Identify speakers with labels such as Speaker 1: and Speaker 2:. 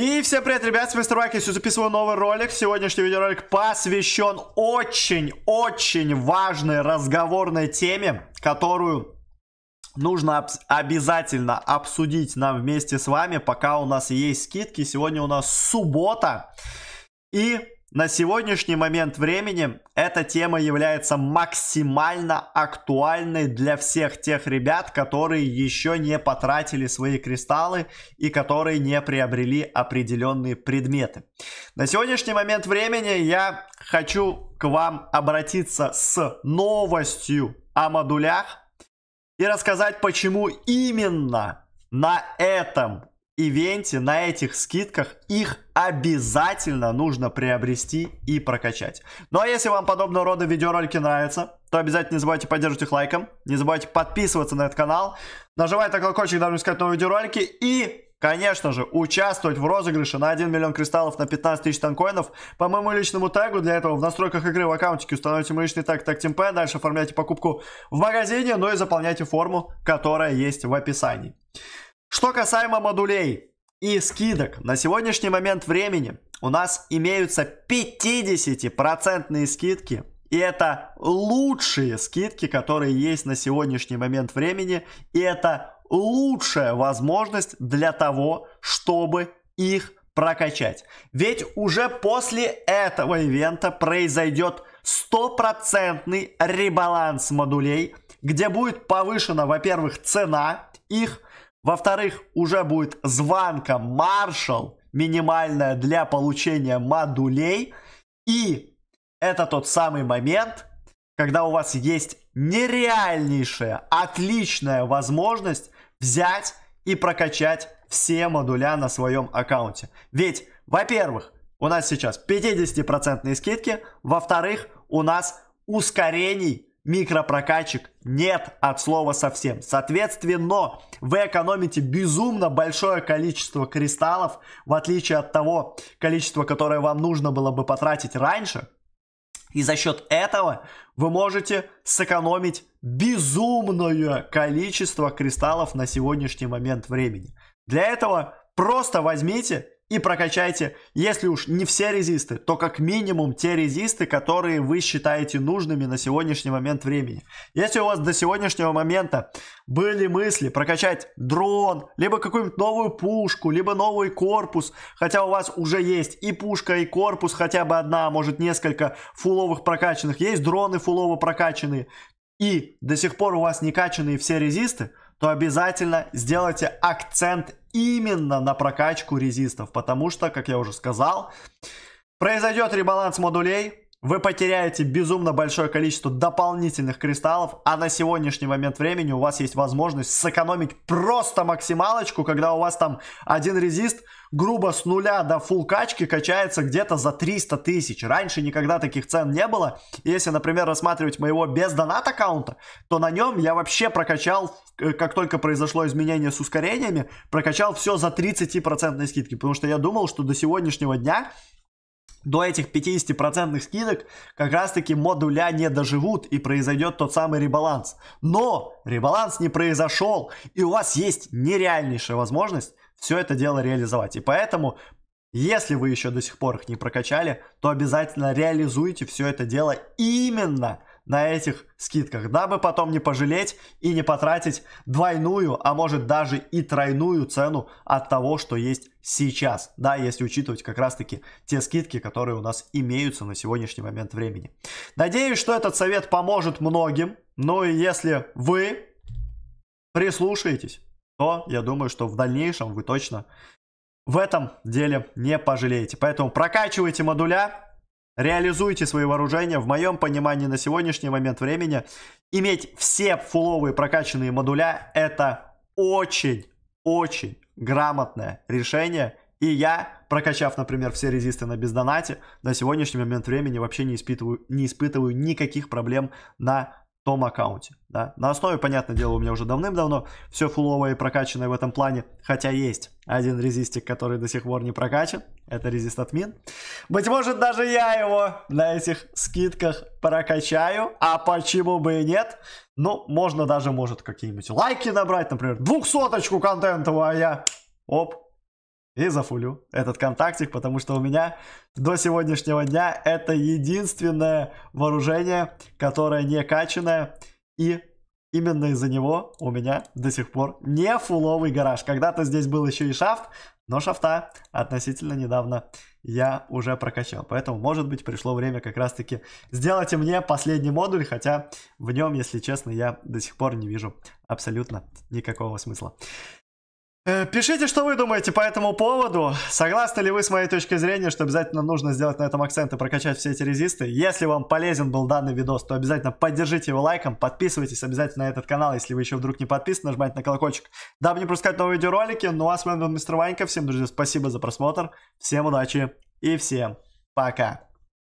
Speaker 1: И всем привет, ребят, с вами Старвайк, я записываю новый ролик. Сегодняшний видеоролик посвящен очень-очень важной разговорной теме, которую нужно обязательно обсудить нам вместе с вами, пока у нас есть скидки. Сегодня у нас суббота. И на сегодняшний момент времени эта тема является максимально актуальной для всех тех ребят, которые еще не потратили свои кристаллы и которые не приобрели определенные предметы. На сегодняшний момент времени я хочу к вам обратиться с новостью о модулях и рассказать, почему именно на этом ивенте, на этих скидках, их обязательно нужно приобрести и прокачать. Ну а если вам подобного рода видеоролики нравятся, то обязательно не забывайте поддерживать их лайком, не забывайте подписываться на этот канал, нажимать на колокольчик, дабы искать новые видеоролики и Конечно же, участвовать в розыгрыше на 1 миллион кристаллов на 15 тысяч танкоинов по моему личному тегу. Для этого в настройках игры в аккаунтике установите мой личный тег TagTeamP. Дальше оформляйте покупку в магазине, ну и заполняйте форму, которая есть в описании. Что касаемо модулей и скидок, на сегодняшний момент времени у нас имеются 50% скидки. И это лучшие скидки, которые есть на сегодняшний момент времени. И это лучшая возможность для того, чтобы их прокачать. Ведь уже после этого ивента произойдет стопроцентный ребаланс модулей, где будет повышена, во-первых, цена их, во-вторых, уже будет звонка Marshall минимальная для получения модулей. И это тот самый момент, когда у вас есть нереальнейшая, отличная возможность взять и прокачать все модуля на своем аккаунте. Ведь, во-первых, у нас сейчас 50% скидки, во-вторых, у нас ускорений микропрокачек нет от слова совсем. Соответственно, вы экономите безумно большое количество кристаллов, в отличие от того количества, которое вам нужно было бы потратить раньше. И за счет этого вы можете сэкономить безумное количество кристаллов на сегодняшний момент времени. Для этого просто возьмите и прокачайте, если уж не все резисты, то как минимум те резисты, которые вы считаете нужными на сегодняшний момент времени. Если у вас до сегодняшнего момента были мысли прокачать дрон, либо какую-нибудь новую пушку, либо новый корпус, хотя у вас уже есть и пушка, и корпус, хотя бы одна, может несколько фуловых прокачанных, есть дроны фулово прокачанные, и до сих пор у вас не качанные все резисты, то обязательно сделайте акцент именно на прокачку резистов, потому что, как я уже сказал, произойдет ребаланс модулей, вы потеряете безумно большое количество дополнительных кристаллов, а на сегодняшний момент времени у вас есть возможность сэкономить просто максималочку, когда у вас там один резист грубо с нуля до фул качки качается где-то за 300 тысяч. Раньше никогда таких цен не было. Если, например, рассматривать моего без донат аккаунта, то на нем я вообще прокачал, э, как только произошло изменение с ускорениями, прокачал все за 30% скидки, потому что я думал, что до сегодняшнего дня до этих 50% скидок как раз таки модуля не доживут и произойдет тот самый ребаланс. Но ребаланс не произошел, и у вас есть нереальнейшая возможность все это дело реализовать. И поэтому, если вы еще до сих пор их не прокачали, то обязательно реализуйте все это дело именно на этих скидках, дабы потом не пожалеть и не потратить двойную, а может даже и тройную цену от того, что есть сейчас. Да, если учитывать как раз-таки те скидки, которые у нас имеются на сегодняшний момент времени. Надеюсь, что этот совет поможет многим. Ну и если вы прислушаетесь, то я думаю, что в дальнейшем вы точно в этом деле не пожалеете. Поэтому прокачивайте модуля, реализуйте свои вооружения. В моем понимании на сегодняшний момент времени иметь все фуловые прокачанные модуля это очень-очень грамотное решение. И я, прокачав, например, все резисты на бездонате, на сегодняшний момент времени вообще не испытываю, не испытываю никаких проблем на том аккаунте. Да? На основе, понятное дело, у меня уже давным-давно все фуловое и прокачанное в этом плане, хотя есть один резистик, который до сих пор не прокачан, это резист админ. Быть может, даже я его на этих скидках прокачаю, а почему бы и нет? Ну, можно даже, может, какие-нибудь лайки набрать, например, двухсоточку контентовую, а я, оп, и зафулю этот контактик, потому что у меня до сегодняшнего дня это единственное вооружение, которое не качанное, и именно из-за него у меня до сих пор не фуловый гараж. Когда-то здесь был еще и шафт, но шафта относительно недавно я уже прокачал. Поэтому, может быть, пришло время как раз-таки сделать мне последний модуль, хотя в нем, если честно, я до сих пор не вижу абсолютно никакого смысла. Пишите, что вы думаете по этому поводу. Согласны ли вы с моей точкой зрения, что обязательно нужно сделать на этом акцент и прокачать все эти резисты? Если вам полезен был данный видос, то обязательно поддержите его лайком, подписывайтесь обязательно на этот канал, если вы еще вдруг не подписаны, нажимайте на колокольчик, дабы не пропускать новые видеоролики. Ну а с вами был Мистер Ванька. Всем, друзья, спасибо за просмотр, всем удачи и всем пока.